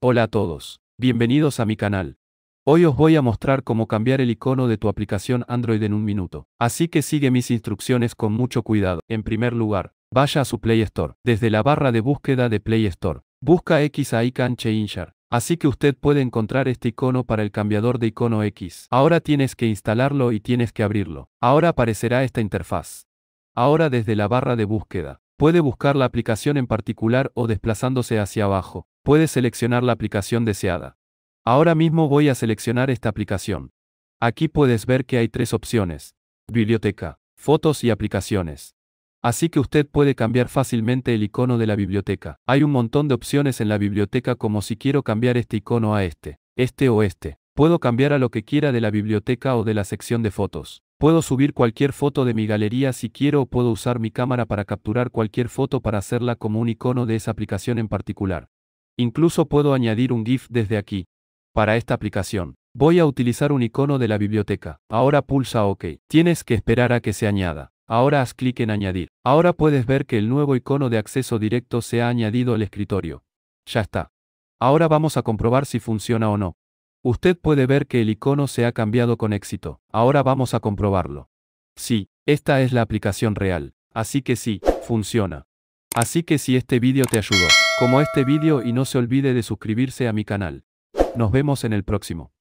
Hola a todos. Bienvenidos a mi canal. Hoy os voy a mostrar cómo cambiar el icono de tu aplicación Android en un minuto. Así que sigue mis instrucciones con mucho cuidado. En primer lugar, vaya a su Play Store. Desde la barra de búsqueda de Play Store, busca X Icon Changer. Así que usted puede encontrar este icono para el cambiador de icono X. Ahora tienes que instalarlo y tienes que abrirlo. Ahora aparecerá esta interfaz. Ahora desde la barra de búsqueda, puede buscar la aplicación en particular o desplazándose hacia abajo. Puede seleccionar la aplicación deseada. Ahora mismo voy a seleccionar esta aplicación. Aquí puedes ver que hay tres opciones. Biblioteca, fotos y aplicaciones. Así que usted puede cambiar fácilmente el icono de la biblioteca. Hay un montón de opciones en la biblioteca como si quiero cambiar este icono a este, este o este. Puedo cambiar a lo que quiera de la biblioteca o de la sección de fotos. Puedo subir cualquier foto de mi galería si quiero o puedo usar mi cámara para capturar cualquier foto para hacerla como un icono de esa aplicación en particular. Incluso puedo añadir un GIF desde aquí. Para esta aplicación, voy a utilizar un icono de la biblioteca. Ahora pulsa OK. Tienes que esperar a que se añada. Ahora haz clic en añadir. Ahora puedes ver que el nuevo icono de acceso directo se ha añadido al escritorio. Ya está. Ahora vamos a comprobar si funciona o no. Usted puede ver que el icono se ha cambiado con éxito. Ahora vamos a comprobarlo. Sí, esta es la aplicación real. Así que sí, funciona. Así que si este vídeo te ayudó, como este vídeo y no se olvide de suscribirse a mi canal. Nos vemos en el próximo.